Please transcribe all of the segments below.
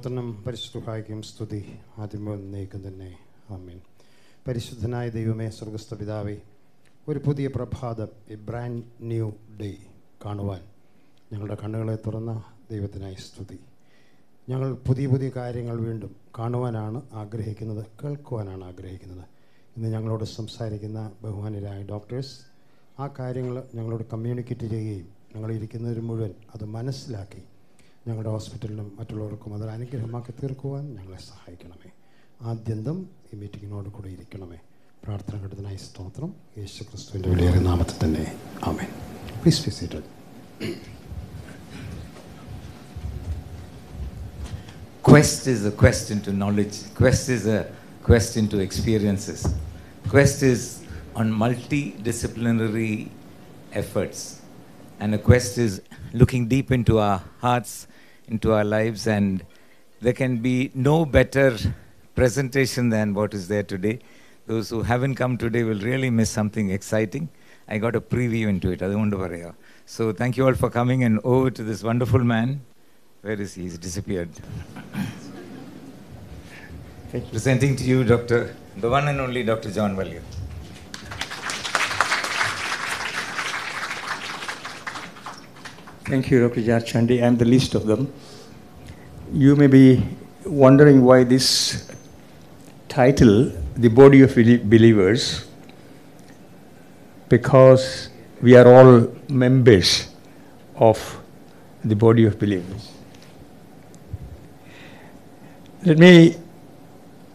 പുത്രനും പരിശുദ്ധായിക്കും സ്തുതി. ആദ്യമേ നീക്കം തന്നെ. ആമീൻ. പരിശുദ്ധനായ ദൈവമേ സ്വർഗസ്ഥ പിതാവേ ഒരു പുതിയ പ്രഭാതം എ ബ്രാൻഡ് ന്യൂ ഡേ കാണുവാൻ ഞങ്ങളുടെ കണ്ണുകളെ തുറന്ന ദൈവത്തിനായി സ്തുതി. ഞങ്ങൾ പുതിയ പുതിയ കാര്യങ്ങൾ വീണ്ടും കാണുവാനാണ് ആഗ്രഹിക്കുന്നത് കേൾക്കുവാനാണ് ആഗ്രഹിക്കുന്നത്. ഇന്ന് ഞങ്ങളോട് സംസാരിക്കുന്ന ബഹുമാനരായ ഡോക്ടേഴ്സ് ആ കാര്യങ്ങൾ ഞങ്ങളോട് കമ്മ്യൂണിക്കേറ്റ് ചെയ്യുകയും ഞങ്ങളിരിക്കുന്നതിന് മുഴുവൻ അത് മനസ്സിലാക്കി ഞങ്ങളുടെ ഹോസ്പിറ്റലിനും മറ്റുള്ളവർക്കും അത് അനുഗ്രഹമാക്കി തീർക്കുവാൻ ഞങ്ങളെ സഹായിക്കണമേ ആദ്യന്തം ഈ മീറ്റിങ്ങിനോട് കൂടെ ഇരിക്കണമേ പ്രാർത്ഥന ഘട്ടത്തിനായി സ്തോത്രം യേശു ക്രിസ്തുവിന്റെ വലിയ നാമത്തിൽ തന്നെ ആമേ please be seated Quest is a quest into knowledge. Quest is a quest into experiences. Quest is on multidisciplinary efforts. And the quest is looking deep into our hearts, into our lives, and there can be no better presentation than what is there today. Those who haven't come today will really miss something exciting. I got a preview into it. I So thank you all for coming, and over to this wonderful man. Where is he? He's disappeared. Presenting to you, Dr. the one and only Dr. John Valliattu. Thank you, Dr. George Chandy. I'm the least of them. You may be wondering why this title, The Body of Believers, because we are all members of the body of believers. Let me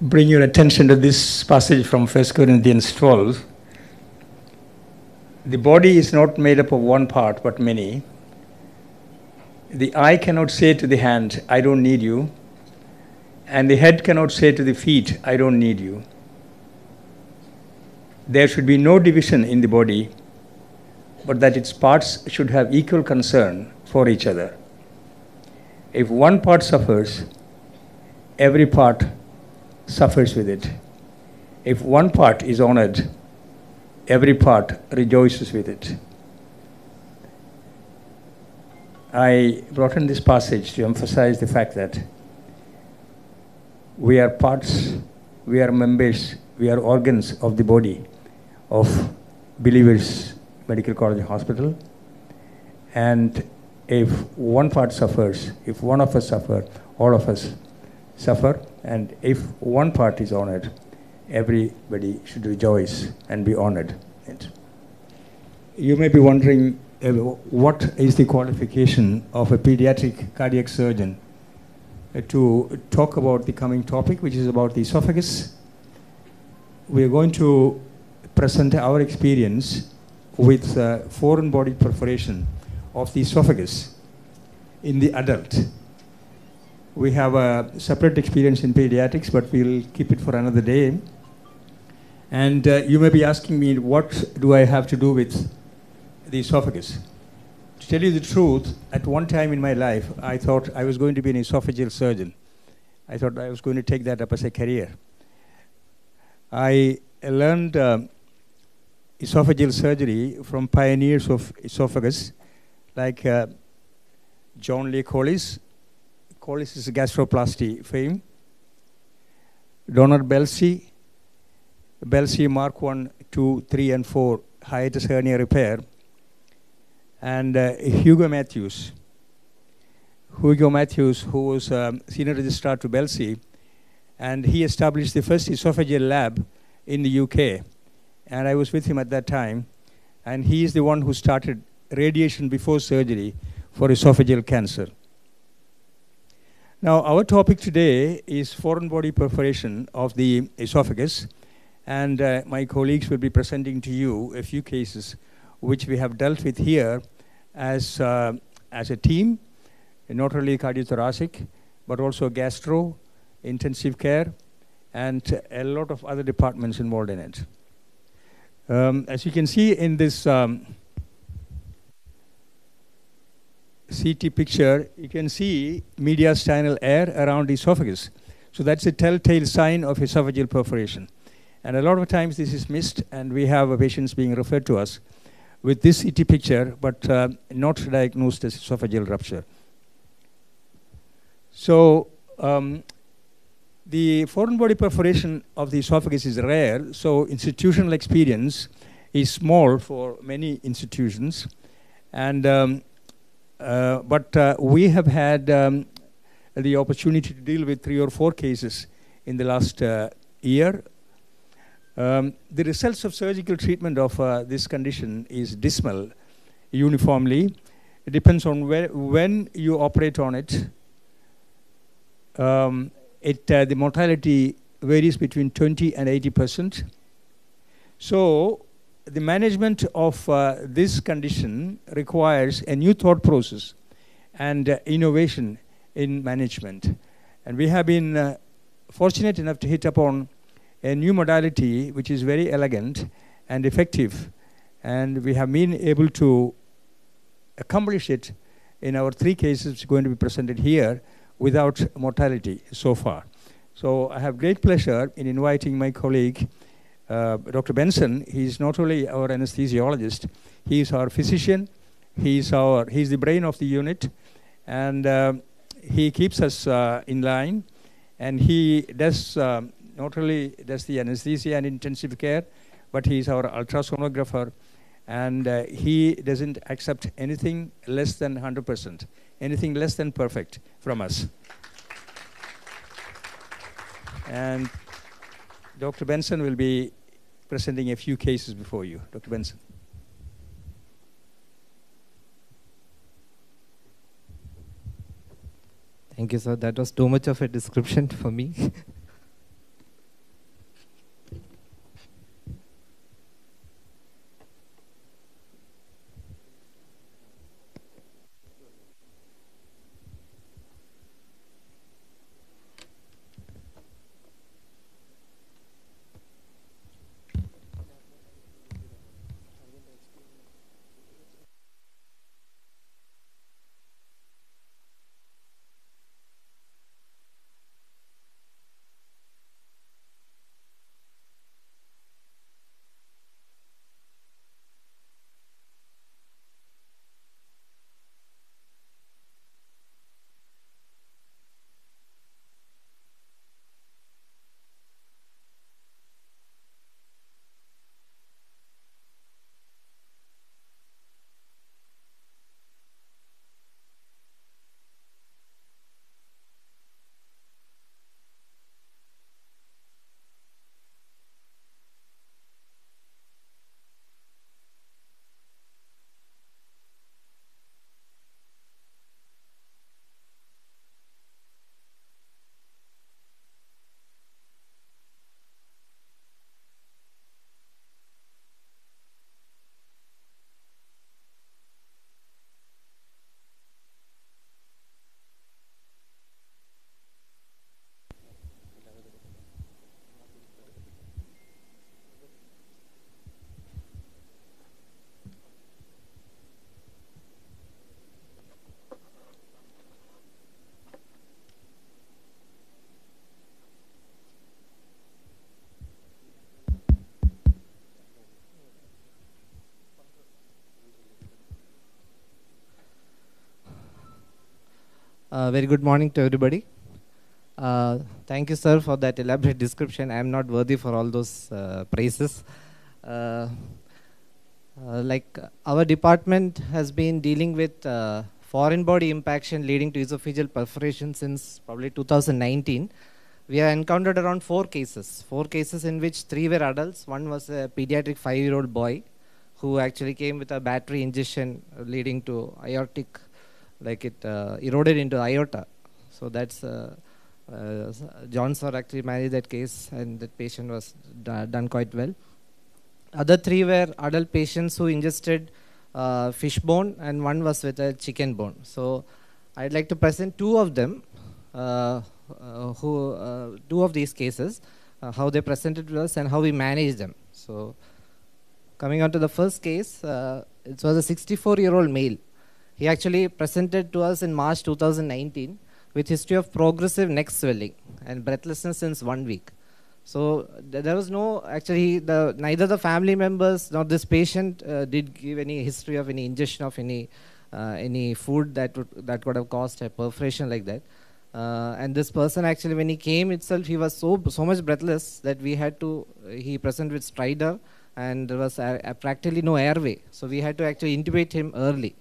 bring your attention to this passage from 1 Corinthians 12. The body is not made up of one part but many. The eye cannot say to the hand, I don't need you. And the head cannot say to the feet, I don't need you. There should be no division in the body, but that its parts should have equal concern for each other. If one part suffers, every part suffers with it. If one part is honored, every part rejoices with it. I brought in this passage to emphasize the fact that we are parts, we are members, we are organs of the body of Believers Medical College Hospital. And if one part suffers, if one of us suffer, all of us suffer. And if one part is honored, everybody should rejoice and be honored. You may be wondering what is the qualification of a pediatric cardiac surgeon uh, to talk about the coming topic, which is about the esophagus. We are going to present our experience with uh, foreign body perforation of the esophagus in the adult. We have a separate experience in pediatrics, but we'll keep it for another day. And uh, you may be asking me, what do I have to do with the esophagus? To tell you the truth, at one time in my life, I thought I was going to be an esophageal surgeon. I thought I was going to take that up as a career. I learned um, esophageal surgery from pioneers of esophagus like uh, John Leigh Collis. Collis is a gastroplasty fame. Ronald Belsey, Belsey Mark 1, 2, 3, and 4 hiatus hernia repair. And uh, Hugo Matthews. Hugo Matthews, who was um, senior registrar to Belsey, and he established the first esophageal lab in the UK. And I was with him at that time. And he is the one who started radiation before surgery for esophageal cancer. Now, our topic today is foreign body perforation of the esophagus. And uh, my colleagues will be presenting to you a few cases which we have dealt with here as, uh, as a team, not only cardiothoracic, but also gastro, intensive care, and a lot of other departments involved in it. Um, as you can see in this um, CT picture, you can see mediastinal air around the esophagus. So that's a telltale sign of esophageal perforation. And a lot of times this is missed, and we have patients being referred to us with this CT picture, but uh, not diagnosed as esophageal rupture. So um, the foreign body perforation of the esophagus is rare, so institutional experience is small for many institutions. And um, uh, but uh, we have had um, the opportunity to deal with three or four cases in the last uh, year. Um, the results of surgical treatment of uh, this condition is dismal uniformly. It depends on where, when you operate on it. Um, it uh, the mortality varies between 20 and 80 percent. So the management of uh, this condition requires a new thought process and uh, innovation in management. And we have been uh, fortunate enough to hit upon a new modality which is very elegant and effective. And we have been able to accomplish it in our three cases going to be presented here without mortality so far. So I have great pleasure in inviting my colleague, uh, Dr. Benson. He's not only our anesthesiologist, he's our physician, he's, our, he's the brain of the unit, and uh, he keeps us uh, in line, and he does um, not only does the anesthesia and intensive care, but he's our ultrasonographer, and uh, he doesn't accept anything less than 100%, anything less than perfect from us. And Dr. Benson will be presenting a few cases before you. Dr. Benson. Thank you, sir. That was too much of a description for me. Uh, very good morning to everybody. Uh, thank you, sir, for that elaborate description. I am not worthy for all those uh, praises. Uh, uh, like our department has been dealing with uh, foreign body impaction leading to esophageal perforation since probably 2019. We have encountered around four cases. Four cases in which three were adults. One was a pediatric five-year-old boy who actually came with a battery ingestion leading to aortic, like it uh, eroded into aorta. So that's uh, uh, John sir actually managed that case, and that patient was done quite well. Other three were adult patients who ingested uh, fish bone, and one was with a chicken bone. So I'd like to present two of them, uh, uh, who two of these cases, how they presented to us and how we managed them. So coming on to the first case, it was a 64-year-old male. He actually presented to us in March 2019 with history of progressive neck swelling and breathlessness since one week. So th- there was no actually the neither the family members nor this patient uh, did give any history of any ingestion of any uh, any food that would that could have caused a perforation like that. Uh, and this person actually, when he came itself, he was so so much breathless that we had to. he presented with stridor, and there was uh, uh, practically no airway. So we had to actually intubate him early.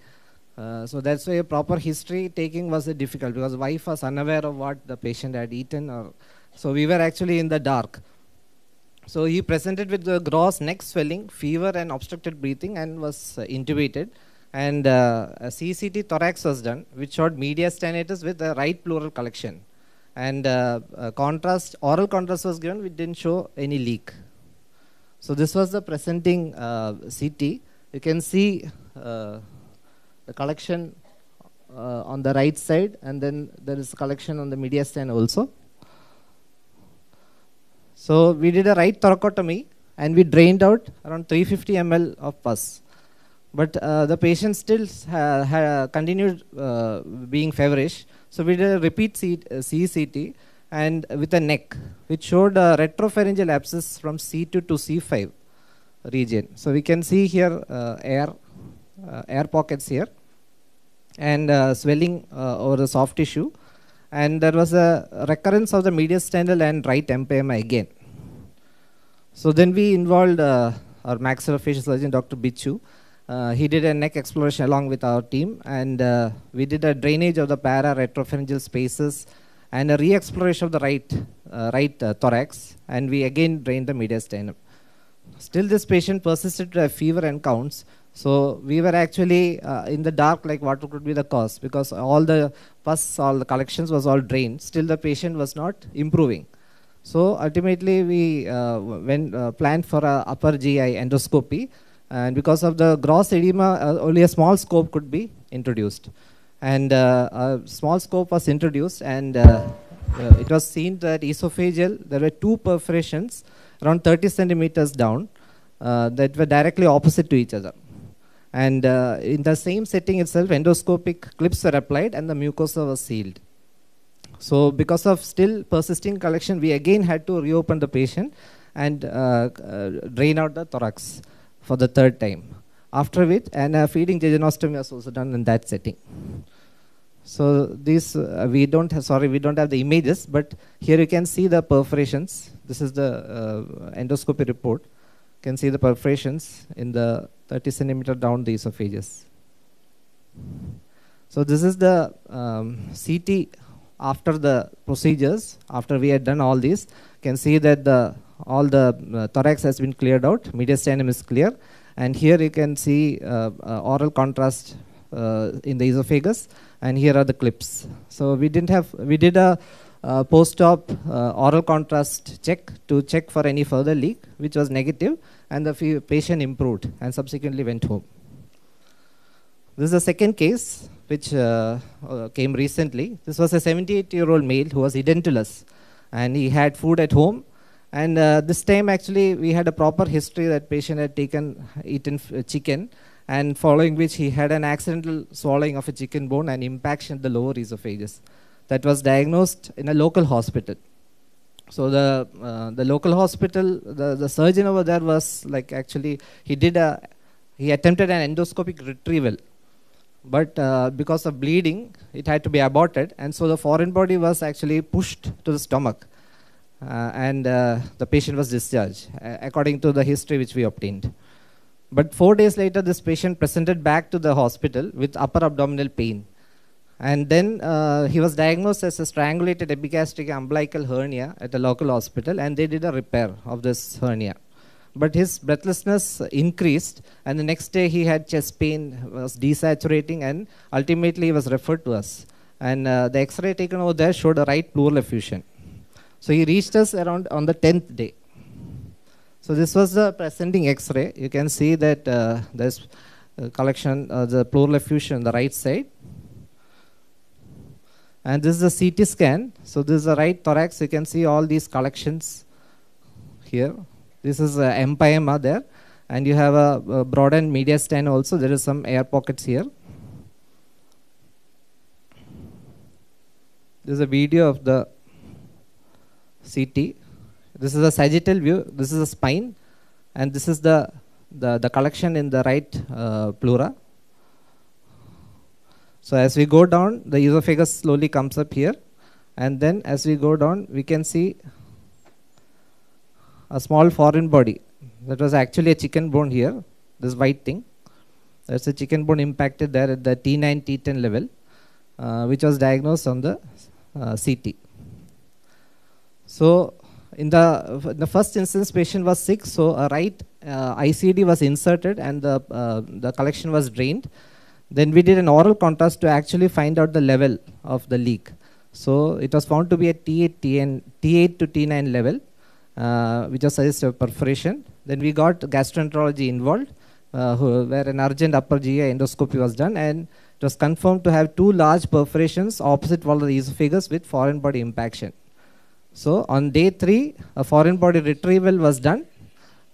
Uh, so that's why a proper history taking was uh, difficult because wife was unaware of what the patient had eaten, or so we were actually in the dark. So he presented with the gross neck swelling, fever, and obstructed breathing, and was uh, intubated. And uh, a CCT thorax was done, which showed mediastinitis with a right pleural collection. And uh, uh, contrast, oral contrast was given, which didn't show any leak. So this was the presenting uh, CT. You can see uh, the collection uh, on the right side, and then there is collection on the mediastinum also. So we did a right thoracotomy and we drained out around 350 ml of pus. But uh, the patient still continued uh, being feverish. So we did a repeat C- uh, and with a neck, which showed a retropharyngeal abscess from C2 to C5 region. So we can see here uh, air, air pockets here and uh, swelling uh, over the soft tissue and there was a recurrence of the mediastinal and right empyema again. So then we involved uh, our maxillofacial surgeon, Dr. Bichu. Uh, he did a neck exploration along with our team, and uh, we did a drainage of the para retropharyngeal spaces and a re-exploration of the right, uh, right uh, thorax, and we again drained the mediastinum. Still, this patient persisted to have fever and counts, so we were actually uh, in the dark, like what could be the cause, because all the pus, all the collections was all drained. Still, the patient was not improving. So ultimately, we uh, went uh, planned for a upper GI endoscopy, and because of the gross edema, uh, only a small scope could be introduced. And uh, a small scope was introduced, and uh, it was seen that esophageal there were two perforations around 30 centimeters down that were directly opposite to each other. And uh, in the same setting itself, endoscopic clips were applied and the mucosa was sealed. So because of still persisting collection, we again had to reopen the patient and uh, uh, drain out the thorax for the third time. After which, and a feeding jejunostomy was also done in that setting. So these uh, we don't have. Sorry, we don't have the images, but here you can see the perforations. This is the uh, endoscopy report. You can see the perforations in the 30 centimeter down the esophagus. So this is the um, CT after the procedures. After we had done all this, you can see that the all the uh, thorax has been cleared out. Mediastinum is clear, and here you can see uh, uh, oral contrast uh, in the esophagus, and here are the clips. So we didn't have. We did a uh, post-op uh, oral contrast check to check for any further leak, which was negative, and the patient improved and subsequently went home. This is the second case which uh, uh, came recently. This was a 78 year old male who was edentulous and he had food at home. And uh, this time, actually, we had a proper history that patient had taken, eaten f- chicken, and following which he had an accidental swallowing of a chicken bone and impaction in the lower esophagus. That was diagnosed in a local hospital. So the uh, the local hospital, the, the surgeon over there was like actually he did a he attempted an endoscopic retrieval, but uh, because of bleeding, it had to be aborted, and so the foreign body was actually pushed to the stomach, uh, and uh, the patient was discharged uh, according to the history which we obtained. But four days later, this patient presented back to the hospital with upper abdominal pain. And then uh, he was diagnosed as a strangulated epigastric umbilical hernia at a local hospital, and they did a repair of this hernia. But his breathlessness increased, and the next day he had chest pain, was desaturating, and ultimately he was referred to us. And uh, the x ray taken over there showed a right pleural effusion. So he reached us around on the 10th day. So this was the presenting X-ray. You can see that uh, there's a collection, uh, the pleural effusion on the right side. And this is a CT scan. So this is the right thorax. You can see all these collections here. This is uh, empyema there. And you have a, a broadened mediastinum also. There is some air pockets here. This is a video of the CT. This is a sagittal view. This is a spine, and this is the the, the collection in the right uh, pleura. So as we go down, the esophagus slowly comes up here, And then as we go down, we can see a small foreign body. That was actually a chicken bone here, this white thing. There's a chicken bone impacted there at the T9, T10 level, uh, which was diagnosed on the uh, CT. So in the, in the first instance, patient was sick, so a right uh, ICD was inserted and the, uh, the collection was drained. Then we did an oral contrast to actually find out the level of the leak. So it was found to be at T8, TN, T8 to T9 level, uh, which was suggests a perforation. Then we got gastroenterology involved, uh, who, where an urgent upper GI endoscopy was done, and it was confirmed to have two large perforations opposite wall of the esophagus with foreign body impaction. So on day three, a foreign body retrieval was done.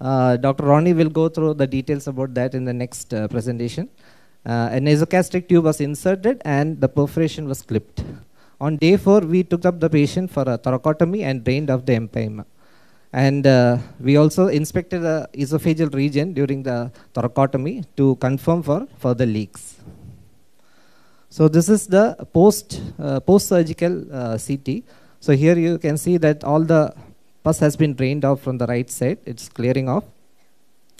Uh, Dr. Ronnie will go through the details about that in the next uh, presentation. Uh, a nasogastric tube was inserted and the perforation was clipped. On day four, we took up the patient for a thoracotomy and drained off the empyema. And uh, we also inspected the esophageal region during the thoracotomy to confirm for further leaks. So this is the post uh, post surgical uh, CT. So here you can see that all the pus has been drained off from the right side. It's clearing off.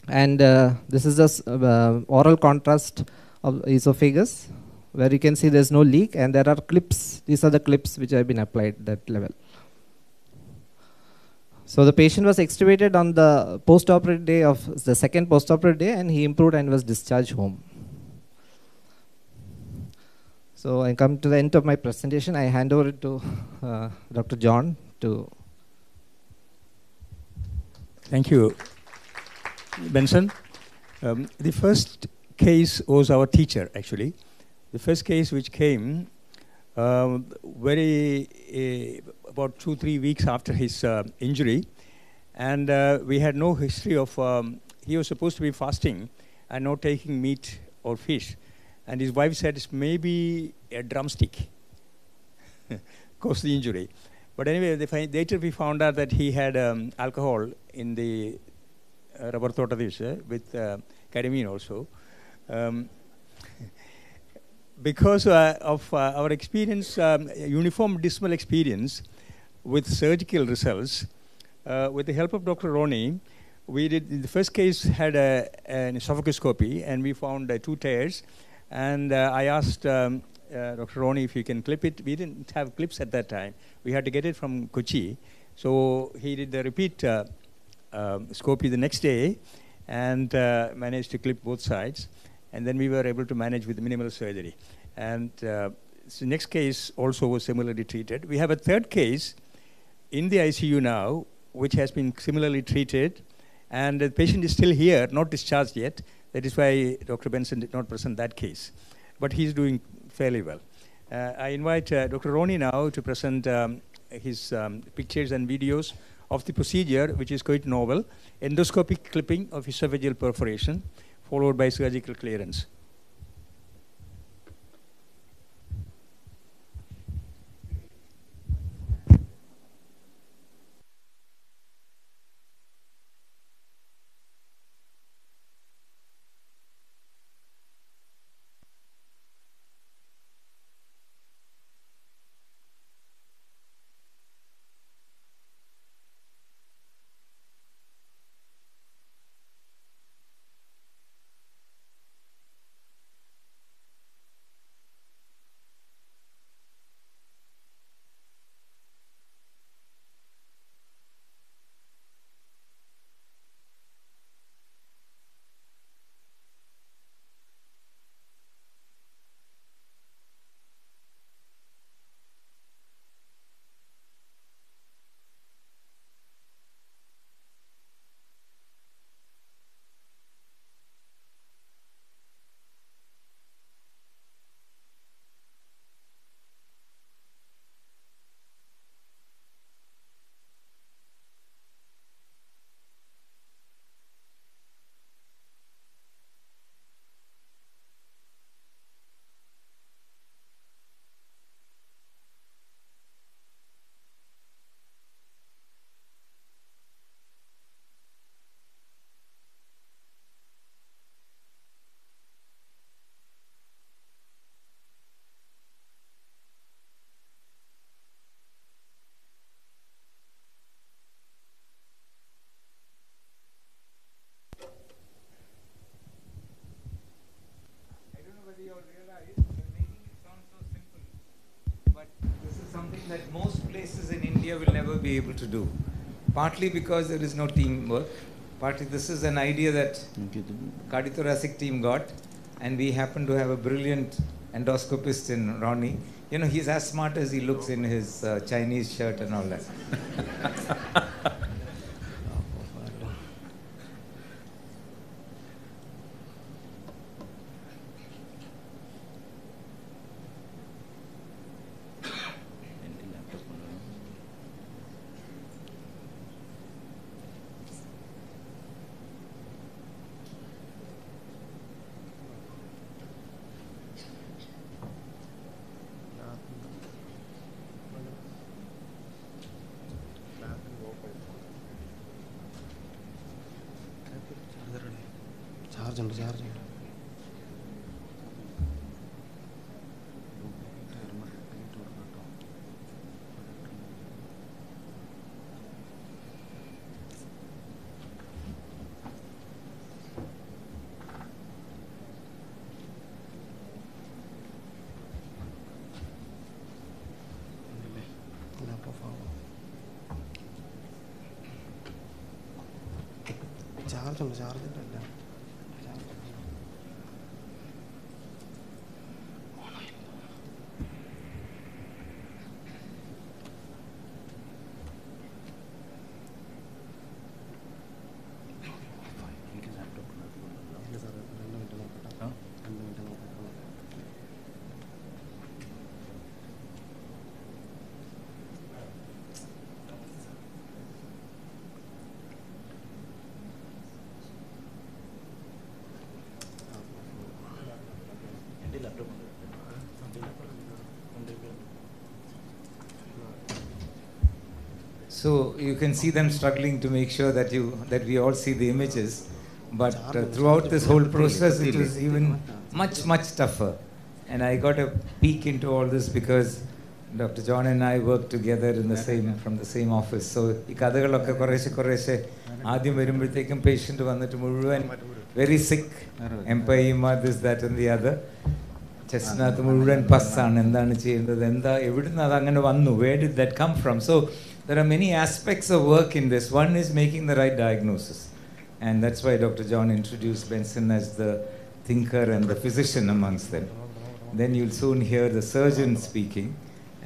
And uh, this is the uh, oral contrast of esophagus where you can see there's no leak and there are clips. These are the clips which have been applied that level. So the patient was extubated on the post-operative day of the second post-operative day and he improved and was discharged home. So I come to the end of my presentation. I hand over to uh, Dr. John to. Thank you, Benson. Um, the first case was our teacher, actually. The first case which came um, very uh, about two three weeks after his uh, injury, and uh, we had no history of. Um, he was supposed to be fasting and not taking meat or fish, and his wife said it's maybe a drumstick caused the injury. But anyway, find, later we found out that he had um, alcohol in the uh, rubber uh, with uh, ketamine also. Um, because uh, of uh, our experience, um, uniform dismal experience with surgical results, uh, with the help of Dr. Ronnie, we did, the first case had a, an esophagoscopy and we found uh, two tears. And uh, I asked um, uh, Dr. Ronnie if he can clip it. We didn't have clips at that time. We had to get it from Kochi. So he did the repeat um, scopy the next day and managed to clip both sides. And then we were able to manage with minimal surgery. And uh, next case also was similarly treated. We have a third case in the ICU now, which has been similarly treated. And the patient is still here, not discharged yet. That is why Dr. Benson did not present that case. But he's doing fairly well. Uh, I invite uh, Dr. Ronnie now to present um, his um, pictures and videos of the procedure, which is quite novel, endoscopic clipping of esophageal perforation, followed by surgical clearance. Be able to do. Partly because there is no teamwork, partly this is an idea that cardiothoracic team got, and we happen to have a brilliant endoscopist in Ronnie. You know, he's as smart as he looks in his uh, Chinese shirt and all that. Charge ഉണ്ട് ചാർജിൻ്റെ അല്ല So you can see them struggling to make sure that you that we all see the images. But uh, throughout this whole process, it was even much much tougher. And I got a peek into all this because Dr. John and I worked together in the same from the same office. So ഈ കഥകളൊക്കെ കുറേശ്ശെ കുറേശ്ശെ ആദ്യം വരുമ്പോഴത്തേക്കും patient വന്നിട്ട് മുഴുവൻ very സിക്ക് empyema this that and the other ചെസ്റ്റിനകത്ത് മുഴുവൻ പസ്സാണ് എന്താണ് ചെയ്യുന്നത് എന്താ എവിടുന്ന് അത് അങ്ങനെ വന്നു where did that come from so there are many aspects of work in this one is making the right diagnosis and that's why doctor John introduce Benson as the thinker and the physician amongst them. Then you'll soon hear the surgeon speaking.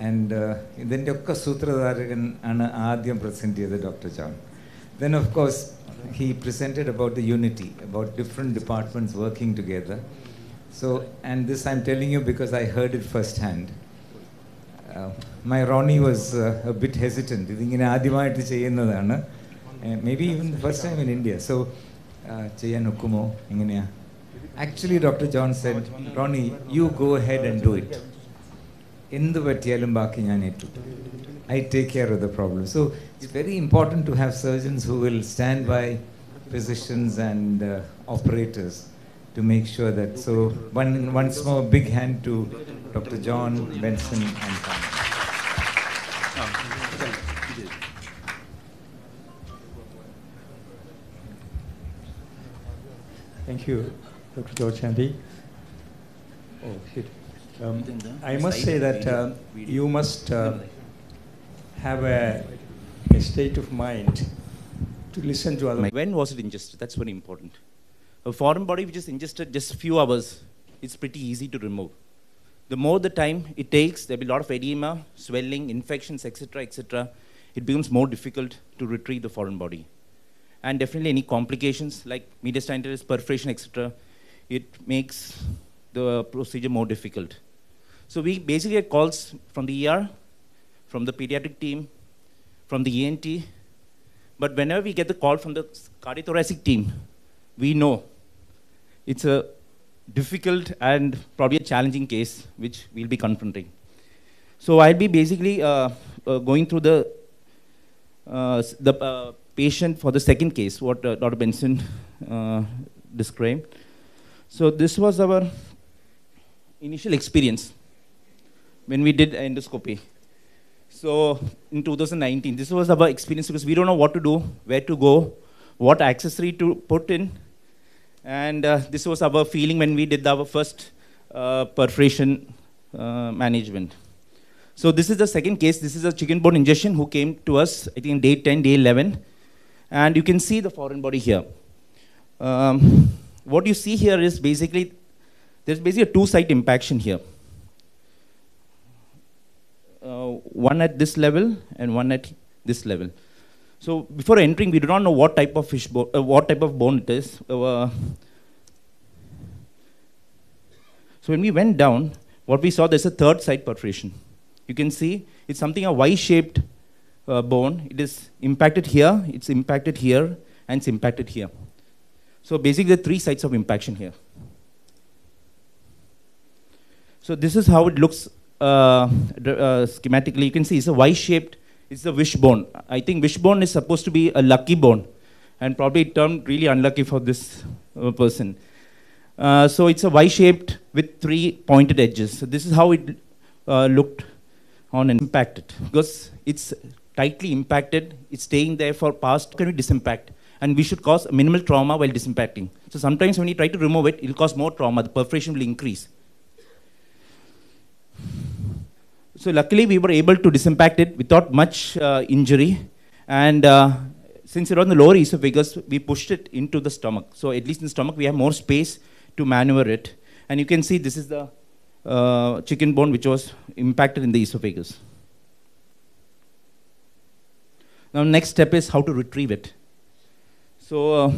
And ഇതിൻ്റെ ഒക്കെ സൂത്രധാരകൻ ആണ് ആദ്യം present ചെയ്തത് doctor John Then, of course, he presented about the unity, about different departments working together. So, and this I'm telling you because I heard it firsthand. Uh, my Ronnie was uh, a bit hesitant. ഇതിങ്ങനെ ആദ്യമായിട്ട് ചെയ്യുന്നതാണ് may be even first time in India so ചെയ്യാൻ ഒക്കുമോ എങ്ങനെയാ actually doctor John Z Roni you go head and do it എന്ത് പറ്റിയാലും ബാക്കി ഞാൻ ഏറ്റു I take care of the problem. So it's very important to have surgeons who will stand by physicians and uh, operators to make sure that. So one, once more, big hand to Dr. John Benson and family. Thank you, Dr. George Chandy. Oh, shit. Um, I must say that uh, you must uh, have a, a state of mind to listen to other. When was it ingested? That's very important. A foreign body which is ingested just a few hours, it's pretty easy to remove. The more the time it takes, there'll be a lot of edema, swelling, infections, etc., etc. It becomes more difficult to retrieve the foreign body. And definitely any complications like mediastinal perforation, etc., it makes the procedure more difficult. So we basically get calls from the ER, from the pediatric team, from the ENT, but whenever we get the call from the cardiothoracic team, we know it's a difficult and probably a challenging case which we'll be confronting. So I'll be basically uh, uh, going through the uh, the uh, patient for the second case, what uh, Dr. Benson uh, described. So this was our initial experience when we did endoscopy. So in 2019, this was our experience because we don't know what to do, where to go, what accessory to put in. And uh, this was our feeling when we did our first uh, perforation uh, management. So this is the second case. This is a chicken bone ingestion who came to us, I think, day 10, day 11. And you can see the foreign body here. Um, what you see here is basically, there's basically a two-site impaction here. Uh, one at this level and one at this level. So before entering, we do not know what type of fish uh, what type of bone it is. Uh, so when we went down, what we saw, there's a third side perforation. You can see it's something a Y-shaped uh, bone. It is impacted here, it's impacted here, and it's impacted here. So basically, the three sites of impaction here. So this is how it looks uh, uh, schematically. You can see it's a Y-shaped. It's a wishbone. I think wishbone is supposed to be a lucky bone, and probably it turned really unlucky for this uh, person. Uh, so it's a Y-shaped with three pointed edges. So this is how it uh, looked on and impacted because it's tightly impacted. It's staying there for past. Can we disimpact? And we should cause minimal trauma while disimpacting. So sometimes when you try to remove it, it'll cause more trauma. The perforation will increase. So luckily we were able to disimpact it without much uh, injury. And uh, since it was on the lower esophagus, we pushed it into the stomach. So at least in the stomach, we have more space to maneuver it. And you can see this is the uh, chicken bone which was impacted in the esophagus. Now next step is how to retrieve it. So uh,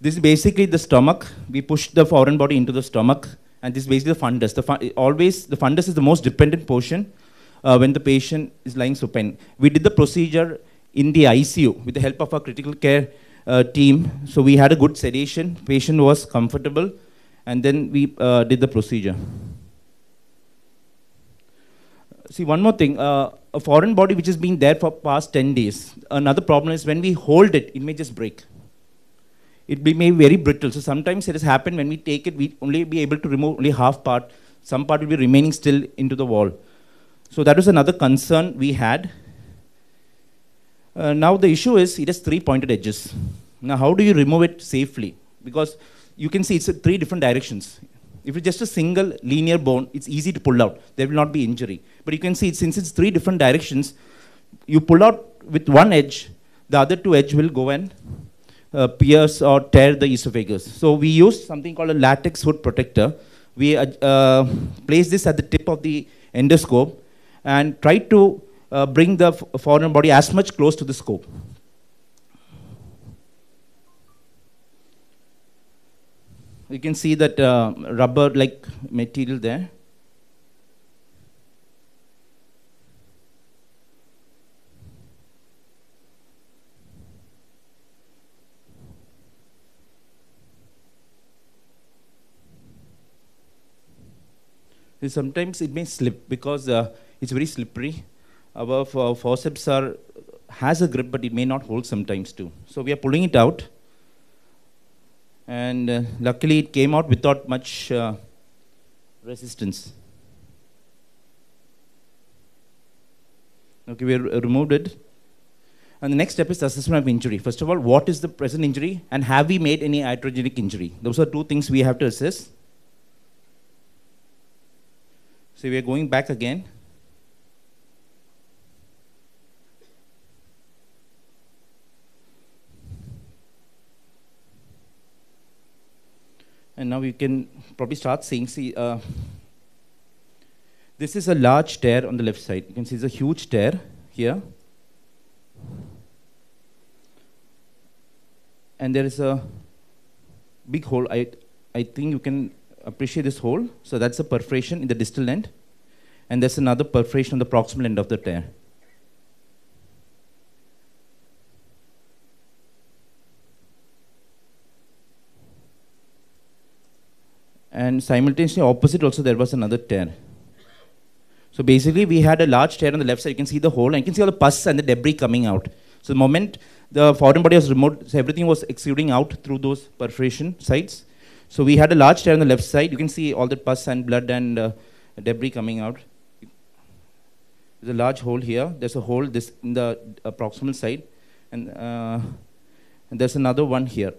this is basically the stomach. We push the foreign body into the stomach, and this is basically the fundus. The fu- always the fundus is the most dependent portion uh, when the patient is lying supine. We did the procedure in the ICU with the help of our critical care uh, team. So we had a good sedation. Patient was comfortable, and then we uh, did the procedure. See, one more thing. Uh, a foreign body which has been there for past 10 days. Another problem is when we hold it, it may just break. It may be very brittle. So sometimes it has happened when we take it, we only be able to remove only half part. Some part will be remaining still into the wall. So that was another concern we had. Uh, now the issue is it has three pointed edges. Now how do you remove it safely? Because you can see it's three different directions. If it's just a single linear bone, it's easy to pull out. There will not be injury. But you can see since it's three different directions, you pull out with one edge, the other two edge will go and uh, pierce or tear the esophagus. So we use something called a latex hood protector. We uh, uh, place this at the tip of the endoscope and try to uh, bring the foreign body as much close to the scope. You can see that uh, rubber-like material there. Sometimes it may slip because uh, it's very slippery. Our forceps are has a grip, but it may not hold sometimes too. So we are pulling it out, and uh, luckily it came out without much uh, resistance. Okay, we removed it. And the next step is assessment of injury. First of all, what is the present injury, and have we made any iatrogenic injury? Those are two things we have to assess. So we are going back again. And now we can probably start seeing, see, uh, this is a large tear on the left side. You can see it's a huge tear here. And there is a big hole. I, I think you can appreciate this hole. So that's a perforation in the distal end. And there's another perforation on the proximal end of the tear. And simultaneously opposite also there was another tear. So basically we had a large tear on the left side. You can see the hole and you can see all the pus and the debris coming out. So the moment the foreign body was removed, so everything was exuding out through those perforation sites. So we had a large tear on the left side. You can see all the pus and blood and uh, debris coming out. There's a large hole here. There's a hole this in the uh, proximal side, and, uh, and there's another one here.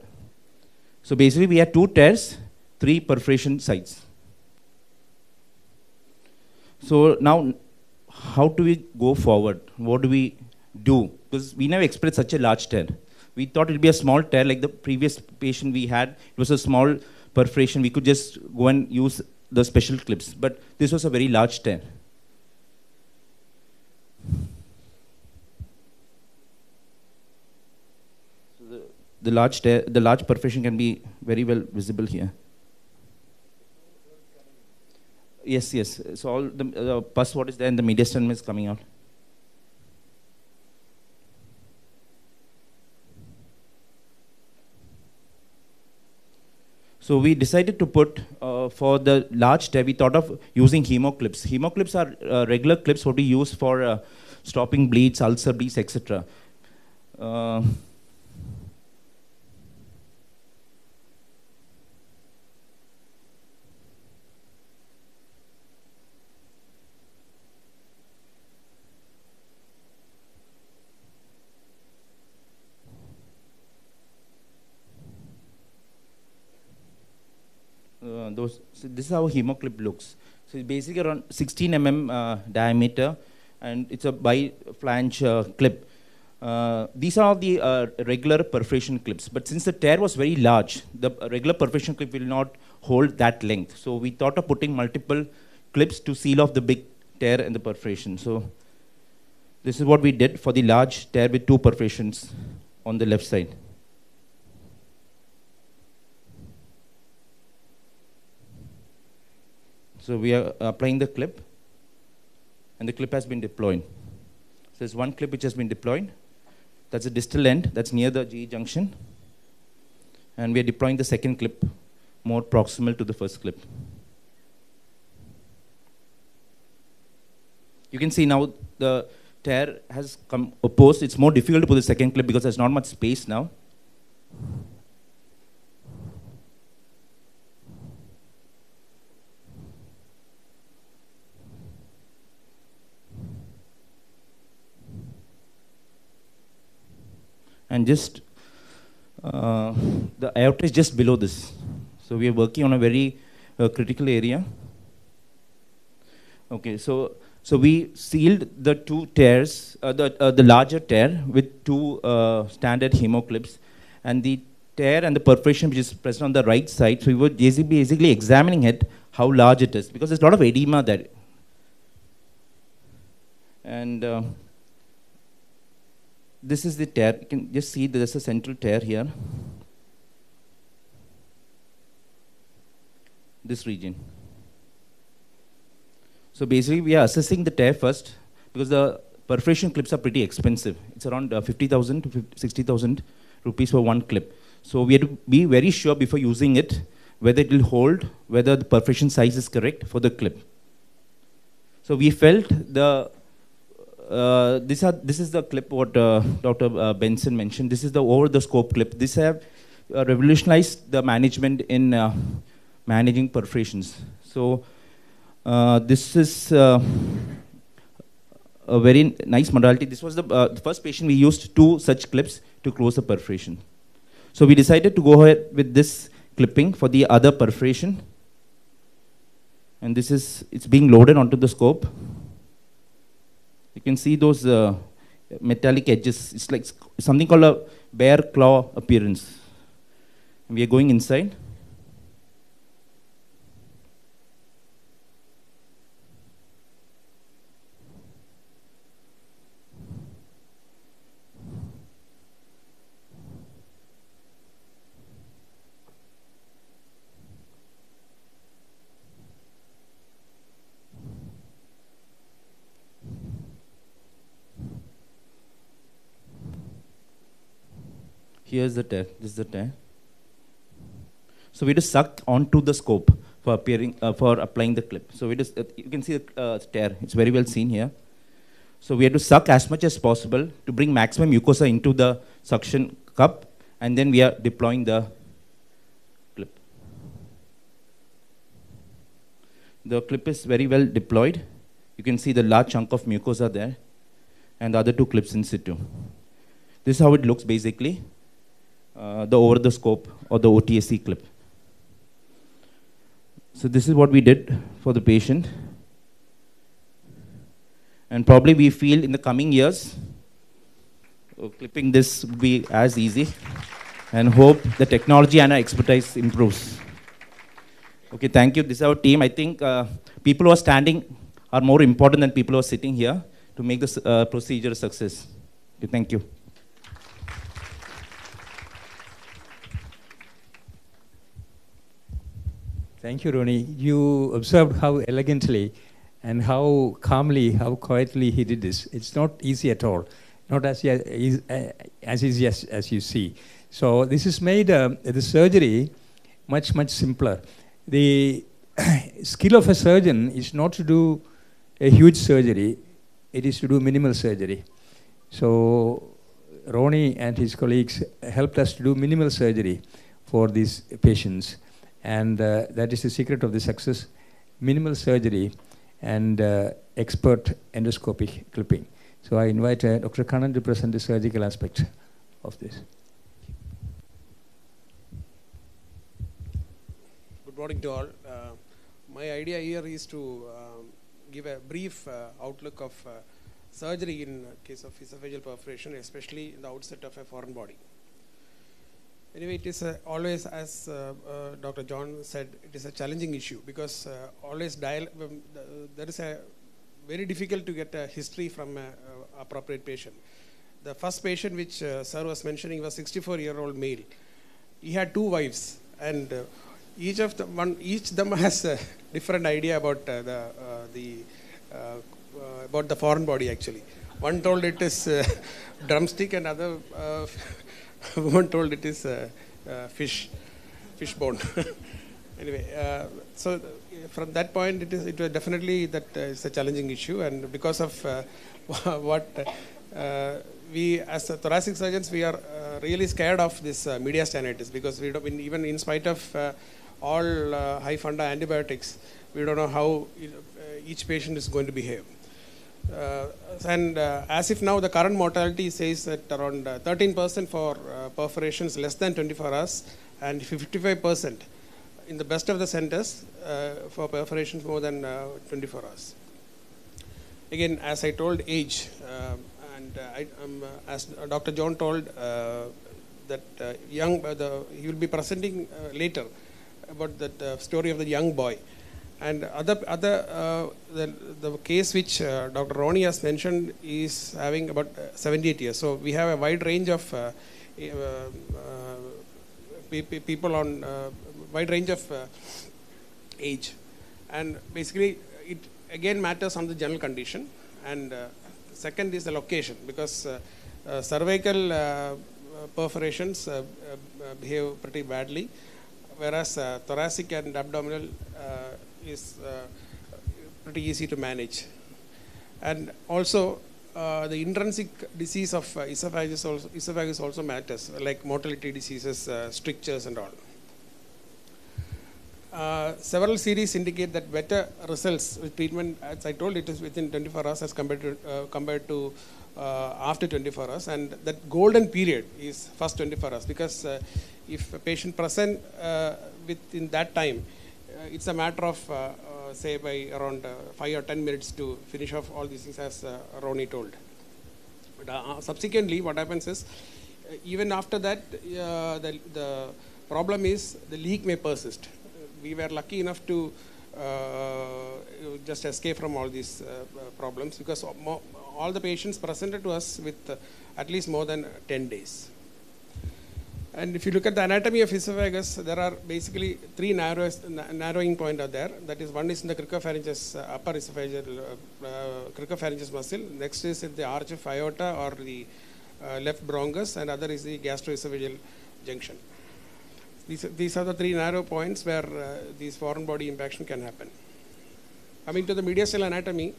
So basically, we had two tears, three perforation sites. So now, how do we go forward? What do we do? Because we never expected such a large tear. We thought it'd be a small tear like the previous patient we had. It was a small perforation. We could just go and use the special clips. But this was a very large tear. The, the large tear, the large perforation can be very well visible here. Yes, yes. So all the uh, pus what is there in the mediastinum is coming out. So we decided to put uh, for the large tear, we thought of using hemoclips. Hemoclips are uh, regular clips what we use for uh, stopping bleeds, ulcer bleeds, etc. Uh, uh, those, so this is how hemoclip looks. So it's basically around 16 mm uh, diameter, and it's a bi-flange uh, clip. Uh, these are the uh, regular perforation clips, but since the tear was very large, the regular perforation clip will not hold that length. So we thought of putting multiple clips to seal off the big tear and the perforation. So this is what we did for the large tear with two perforations on the left side. So we are uh, applying the clip, and the clip has been deployed. So there's one clip which has been deployed. That's the distal end, that's near the G junction. And we are deploying the second clip more proximal to the first clip. You can see now the tear has come apposed. It's more difficult to put the second clip because there's not much space now. And just uh, the aorta is just below this. So we are working on a very uh, critical area. Okay, so so we sealed the two tears, uh, the uh, the larger tear with two uh, standard hemoclips, and the tear and the perforation which is present on the right side. So we were basically, examining it how large it is because there's a lot of edema there. And uh, this is the tear. You can just see there's a central tear here. This region. So basically, we are assessing the tear first because the perforation clips are pretty expensive. It's around uh, 50,000 to 50, 60,000 rupees for one clip. So we have to be very sure before using it whether it will hold, whether the perforation size is correct for the clip. So we felt the uh, this, are, this is the clip what uh, Dr. Uh, Benson mentioned. This is the over-the-scope clip. This have uh, revolutionized the management in managing perforations. So this is a very nice modality. This was the, the first patient we used two such clips to close the perforation. So we decided to go ahead with this clipping for the other perforation. And this is, it's being loaded onto the scope. You can see those uh, metallic edges. It's like something called a bear claw appearance. We are going inside. Here's the tear. This is the tear. So we just suck onto the scope for appearing uh, for applying the clip. So we just uh, you can see the uh, tear. It's very well seen here. So we have to suck as much as possible to bring maximum mucosa into the suction cup, and then we are deploying the clip. The clip is very well deployed. You can see the large chunk of mucosa there, and the other two clips in situ. This is how it looks basically uh, the over the scope or the OTSC clip. So this is what we did for the patient. And probably we feel in the coming years, uh, clipping this would be as easy and hope the technology and our expertise improves. Okay, thank you. This is our team. I think uh, people who are standing are more important than people who are sitting here to make this uh, procedure a success. Okay, thank you. Thank you, Ronnie. You observed how elegantly and how calmly, how quietly he did this. It's not easy at all, not as, as easy as, as you see. So this has made uh, the surgery much, much simpler. The skill of a surgeon is not to do a huge surgery, it is to do minimal surgery. So Ronnie and his colleagues helped us to do minimal surgery for these patients. And uh, that is the secret of the success, minimal surgery and uh, expert endoscopic clipping. So I invite uh, Dr. Kannan to present the surgical aspect of this. Good morning to all. Uh, my idea here is to um, give a brief uh, outlook of uh, surgery in case of esophageal perforation, especially in the outset of a foreign body. Anyway, it is uh, always, as uh, uh, Dr. John said, it is a challenging issue because uh, always dial- um, there is a very difficult to get a history from an appropriate patient. The first patient which uh, Sir was mentioning was 64 year old male. He had two wives and uh, each of them, one, each them has a different idea about uh, the, uh, the uh, uh, about the foreign body actually. One told it is uh, drumstick and other one told it is uh, uh, fish, fish bone. anyway, uh, so from that point, it is it was definitely that uh, it's a challenging issue, and because of uh, what uh, we as thoracic surgeons we are really scared of this mediastinitis because we don't even in spite of all high funda antibiotics, we don't know how each patient is going to behave. Uh, and uh, as if now the current mortality says that around uh, 13% for uh, perforations less than 24 hours and 55% in the best of the centers for perforations more than uh, 24 hours. Again, as I told, age, and I, um, as Dr. John told, uh, that uh, young, uh, the, he will be presenting later about that story of the young boy. And other, other uh, the, the case which uh, Dr. Ronnie has mentioned is having about uh, 78 years. So we have a wide range of uh, uh, uh, pe- people on uh, wide range of uh, age. And basically, it again matters on the general condition. And uh, second is the location because uh, uh, cervical uh, perforations uh, uh, behave pretty badly, whereas uh, thoracic and abdominal uh, is uh, pretty easy to manage. And also, uh, the intrinsic disease of uh, esophagus, also, esophagus also matters, like motility diseases, uh, strictures, and all. Uh, several series indicate that better results with treatment, as I told, it is within 24 hours as compared to, uh, compared to after 24 hours. And that golden period is first 24 hours because if a patient present within that time, it's a matter of, uh, uh, say, by around uh, 5 or 10 minutes to finish off all these things as uh, Ronnie told. But uh, subsequently, what happens is, uh, even after that, uh, the, the problem is the leak may persist. We were lucky enough to uh, just escape from all these uh, problems because all the patients presented to us with uh, at least more than 10 days. And if you look at the anatomy of esophagus, there are basically three narrowest, na- narrowing point are there. That is, one is in the cricopharyngeus, uh, upper esophageal uh, uh, cricopharyngeus muscle. Next is in the arch of aorta or the uh, left bronchus, and other is the gastroesophageal junction. These, these are the three narrow points where uh, these foreign body impaction can happen. Coming to the mediastinal anatomy,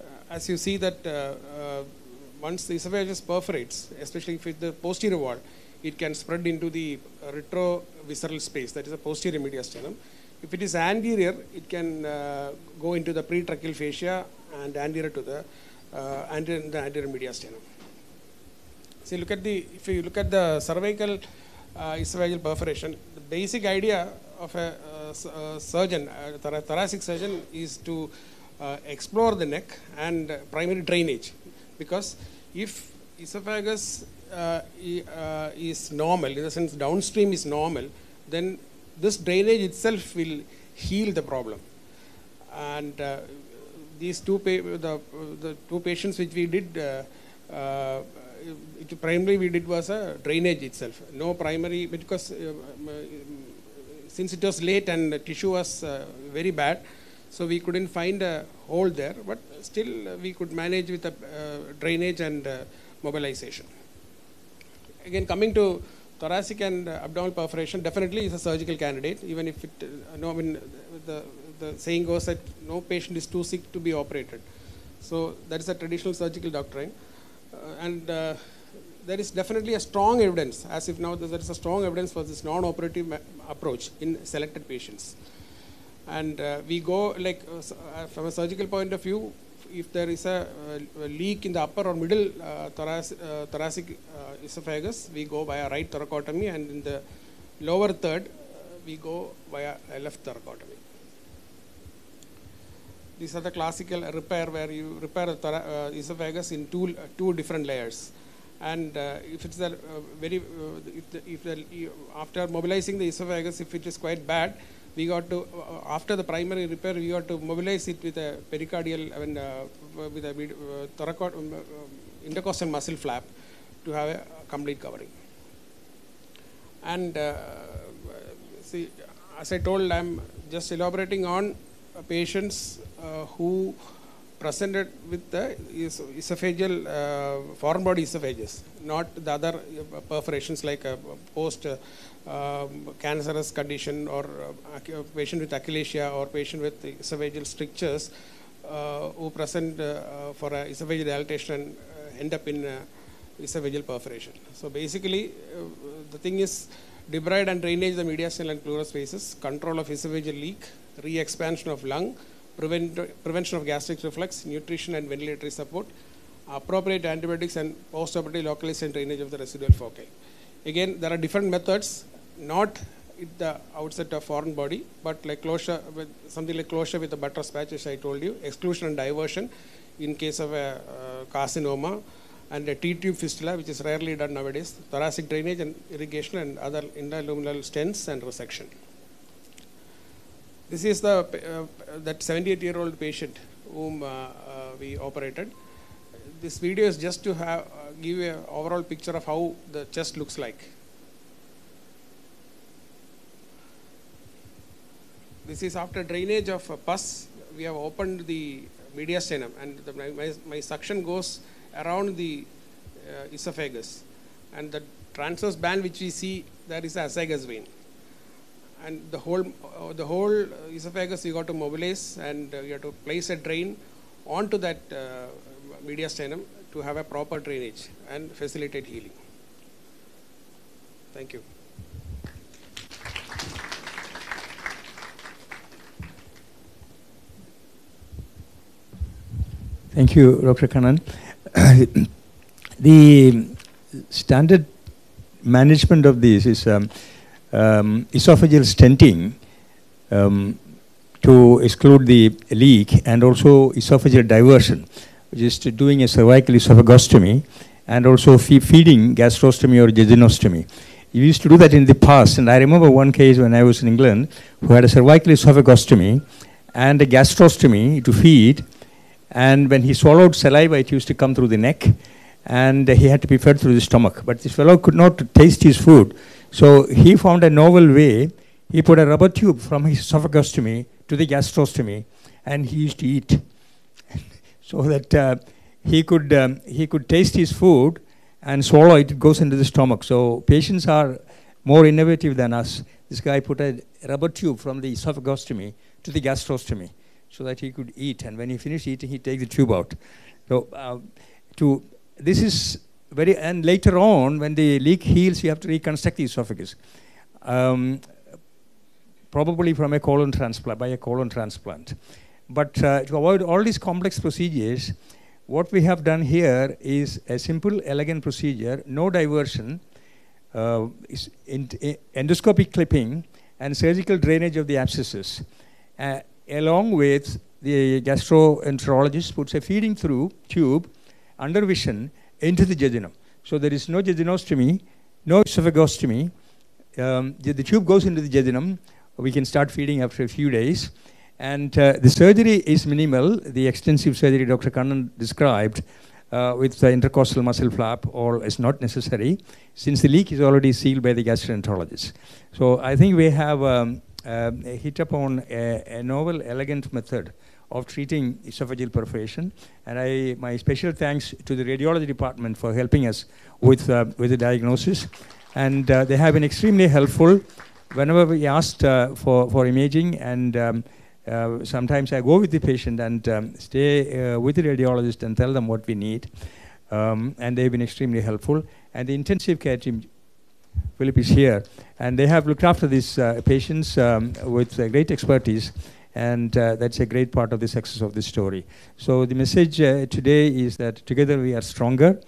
uh, as you see that uh, once the esophagus perforates, especially if it's the posterior wall, it can spread into the uh, retrovisceral space, that is the posterior mediastinum. If it is anterior, it can uh, go into the pretracheal fascia and anterior to the uh, anterior, the anterior mediastinum. See, look at the if you look at the cervical uh, esophageal perforation, the basic idea of a uh, s- uh, surgeon, a thoracic surgeon, is to uh, explore the neck and primary drainage because if esophagus is normal, in the sense downstream is normal, then this drainage itself will heal the problem. And uh, these two the, the two patients which we did, uh, uh, primarily we did was a drainage itself. No primary because uh, uh, since it was late and the tissue was uh, very bad, so we couldn't find a hole there. But still, uh, we could manage with a uh, drainage and uh, mobilization. Again, coming to thoracic and abdominal perforation, definitely is a surgical candidate. Even if it, uh, no, I mean, the the saying goes that no patient is too sick to be operated. So that is a traditional surgical doctrine, uh, and uh, there is definitely a strong evidence, as if now there is a strong evidence for this non-operative approach in selected patients. And uh, we go like uh, from a surgical point of view, if there is a, a leak in the upper or middle uh, thoracic, uh, thoracic uh, esophagus, we go via right thoracotomy, and in the lower third, we go via a left thoracotomy. These are the classical repair where you repair the uh, esophagus in two, uh, two different layers. And uh, if it's a very, if, the, if the, after mobilizing the esophagus, if it is quite bad, we got to, uh, after the primary repair, we got to mobilize it with a pericardial, I mean, uh, with a uh, thoracot, um, uh, intercostal muscle flap to have a complete covering. And see, as I told, I'm just elaborating on patients uh, who presented with the esophageal uh, foreign body esophagus, not the other perforations like post um, cancerous condition or uh, patient with achalasia or patient with esophageal strictures uh, who present uh, uh, for a esophageal dilatation uh, end up in uh, esophageal perforation. So basically, uh, the thing is debride and drainage the mediastinal and pleural spaces, control of esophageal leak, re-expansion of lung, prevent, prevention of gastric reflux, nutrition and ventilatory support, appropriate antibiotics and post-operative localization drainage of the residual foci. Again, there are different methods, not at the outset of foreign body, but like closure, with something like closure with a buttress patch, as I told you, exclusion and diversion in case of a uh, carcinoma, and a T-tube fistula, which is rarely done nowadays, thoracic drainage and irrigation and other intraluminal stents and resection. This is the uh, that 78-year-old patient whom uh, uh, we operated. This video is just to have uh, give an overall picture of how the chest looks like. This is after drainage of uh, pus. We have opened the mediastinum, and the, my, my, suction goes around the uh, esophagus, and the transverse band which we see there is a azygos vein and the whole uh, the whole esophagus you got to mobilize and uh, you have to place a drain onto that uh, mediastinum to have a proper drainage and facilitate healing. Thank you. Thank you, Dr. Kannan. the standard management of this is um, um, esophageal stenting um, to exclude the leak and also esophageal diversion, is doing a cervical esophagostomy and also fe- feeding gastrostomy or jejunostomy. You used to do that in the past, and I remember one case when I was in England who had a cervical esophagostomy and a gastrostomy to feed, and when he swallowed saliva, it used to come through the neck, and he had to be fed through the stomach. But this fellow could not taste his food, so he found a novel way. He put a rubber tube from his esophagostomy to the gastrostomy, and he used to eat, so that uh, he could um, he could taste his food and swallow it. It goes into the stomach. So patients are more innovative than us. This guy put a rubber tube from the esophagostomy to the gastrostomy so that he could eat. And when he finished eating, he take the tube out. So uh, to this is very and later on when the leak heals, you have to reconstruct the esophagus. Um, probably from a colon transplant by a colon transplant. But uh, to avoid all these complex procedures, what we have done here is a simple, elegant procedure, no diversion, uh, endoscopic clipping, and surgical drainage of the abscesses, uh, along with the gastroenterologist puts a feeding through tube under vision into the jejunum. So there is no jejunostomy, no esophagostomy. Um, the, the tube goes into the jejunum. We can start feeding after a few days. And uh, the surgery is minimal. The extensive surgery Dr. Kannan described uh, with the intercostal muscle flap all is not necessary since the leak is already sealed by the gastroenterologist. So I think we have um, uh, hit upon a, a novel, elegant method of treating esophageal perforation. And I, my special thanks to the radiology department for helping us with, uh, with the diagnosis. And uh, they have been extremely helpful whenever we asked uh, for, for imaging. And um, uh, sometimes I go with the patient and um, stay uh, with the radiologist and tell them what we need. Um, and they've been extremely helpful. And the intensive care team, Philip is here, and they have looked after these uh, patients um, with uh, great expertise and uh, that's a great part of the success of this story. So the message uh, today is that together we are stronger,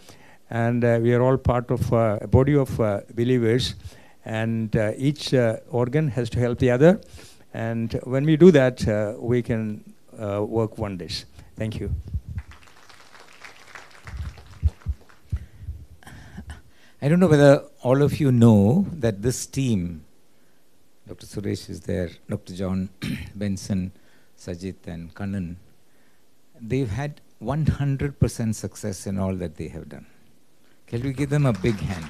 and we are all part of a body of believers, and each organ has to help the other. And when we do that, uh, we can uh, work wonders. Thank you. I don't know whether all of you know that this team, Dr. Suresh is there, Dr. John Benson, Sajit, and Kannan, they've had 100% success in all that they have done. Can we give them a big hand?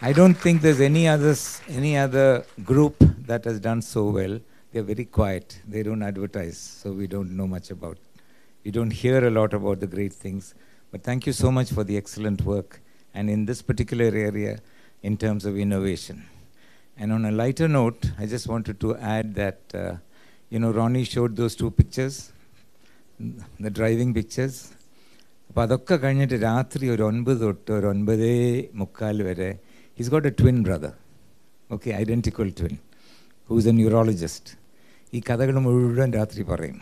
I don't think there's any others, any other group that has done so well. They're very quiet. They don't advertise, so we don't know much about. We don't hear a lot about the great things. But thank you so much for the excellent work, and in this particular area, in terms of innovation. And on a lighter note, I just wanted to add that, uh, you know, Ronnie showed those two pictures, the driving pictures. അപ്പോൾ അതൊക്കെ കഴിഞ്ഞിട്ട് രാത്രി ഒരു ഒൻപത് തൊട്ട് ഒരു ഒൻപതേ മുക്കാൽ വരെ his got A twin brother okay identical twin whose a neurologist ഈ കഥകൾ മുഴുവൻ രാത്രി പറയും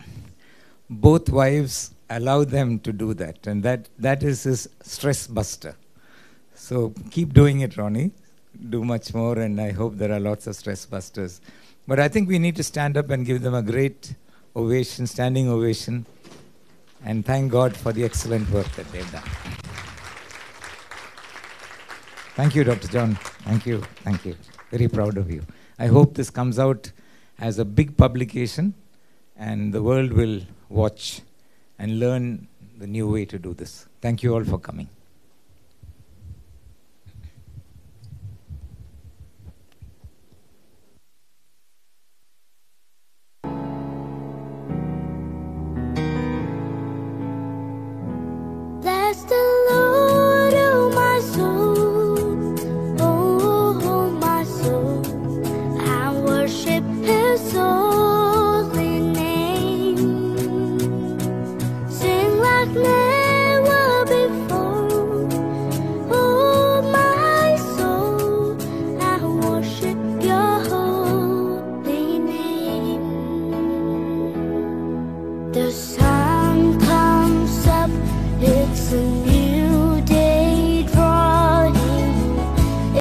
both wives allow them to do that and that that is his stress buster So keep doing it, Ronnie. Do much more, and I hope there are lots of stress busters. But I think we need to stand up and give them a great ovation, standing ovation, and thank God for the excellent work that they've done. Thank you, Dr. John. Thank you. Thank you. Very proud of you. I hope this comes out as a big publication, and the world will watch and learn the new way to do this. Thank you all for coming.